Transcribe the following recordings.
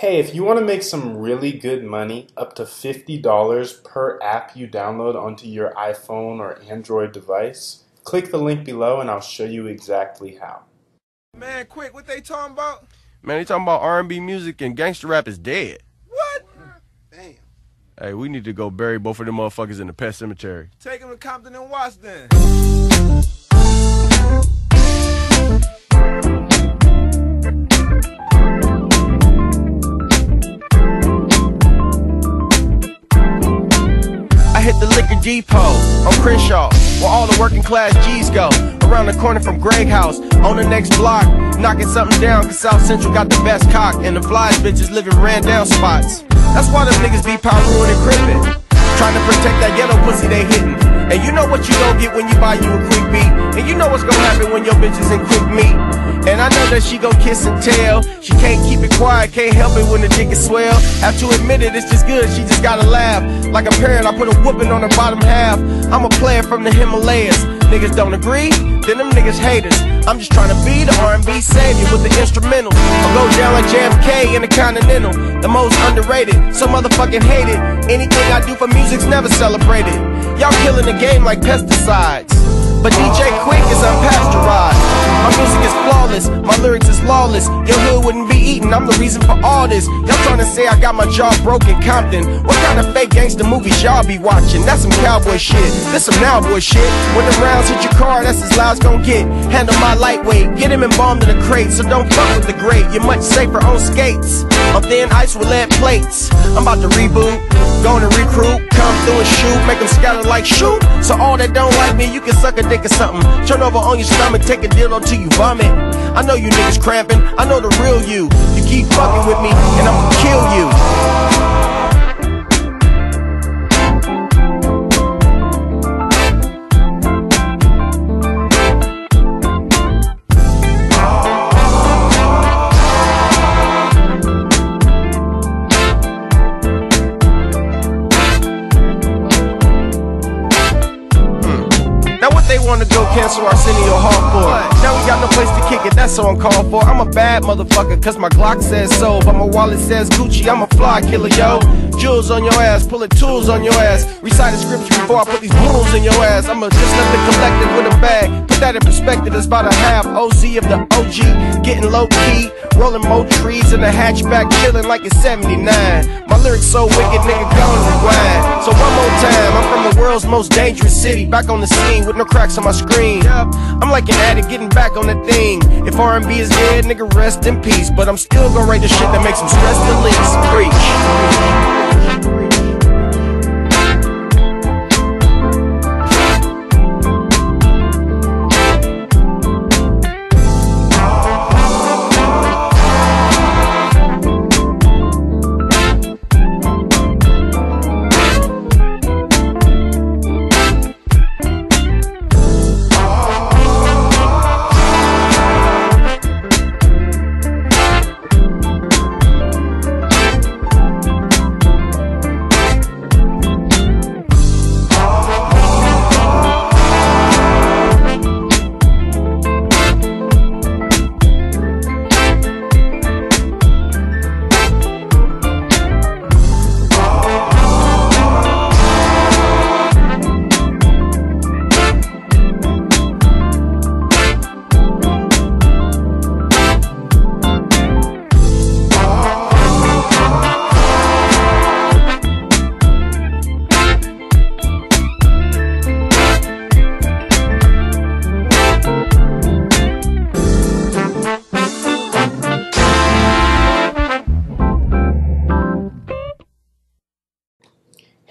Hey, if you want to make some really good money, up to $50 per app you download onto your iPhone or Android device, click the link below and I'll show you exactly how. Man, Quik, what they talking about? Man, they talking about R&B music and gangster rap is dead. What? Damn. Hey, we need to go bury both of them motherfuckers in the pet cemetery. Take them to Compton and watch then. Hit the liquor depot on Crenshaw, where all the working class G's go. Around the corner from Greg House, on the next block, knocking something down, cause South Central got the best cock, and the flies bitches living ran down spots. That's why them niggas be power and crippin', trying to protect that yellow pussy they hittin'. And you know what you gon' get when you buy you a Quik beat, and you know what's gon' happen when your bitches in quick meat. And I know that she gon' kiss and tell. She can't keep it quiet, can't help it when the dick is swell. Have to admit it, it's just good, she just gotta laugh. Like a parent, I put a whooping on her bottom half. I'm a player from the Himalayas. Niggas don't agree, then them niggas haters. I'm just trying to be the R&B savior with the instrumental. I'll go down like JFK in the Continental, the most underrated, so motherfucking hated. Anything I do for music's never celebrated. Y'all killing the game like pesticides. But DJ Quik Your hood wouldn't be eaten, I'm the reason for all this. Y'all trying to say I got my jaw broken, Compton. What kind of fake gangster movies y'all be watching? That's some cowboy shit, this some now boy shit. When the rounds hit your car, that's as loud as gon' get. Handle my lightweight, get him embalmed in a crate, so don't fuck with the great. You're much safer on skates. On thin ice with lead plates. I'm about to reboot, going to recruit, come through and shoot, make them scatter like shoot. So all that don't like me, you can suck a dick or something. Turn over on your stomach, take a dildo till you vomit. I know you niggas cramping, I know the real you. You keep fucking with me, and I'ma kill you. Wanna go cancel Arsenio Hall for? Now we got no place to kick it, that's all I'm called for. I'm a bad motherfucker, cause my Glock says so. But my wallet says Gucci, I'm a fly killer, yo. Jewels on your ass, pulling tools on your ass. Recite scripture before I put these rules in your ass. I'ma just the collective with a bag. Put that in perspective, it's about a half OZ of the OG. Getting low key, rolling more trees in a hatchback, chilling like it's 79. My lyrics so wicked, nigga, go world's most dangerous city, back on the scene with no cracks on my screen. I'm like an addict getting back on the thing. If R&B is dead, nigga, rest in peace. But I'm still gonna write the shit that makes them stress the least. Preach.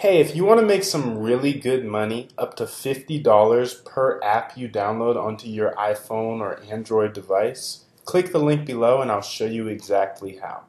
Hey, if you want to make some really good money, up to $50 per app you download onto your iPhone or Android device, click the link below and I'll show you exactly how.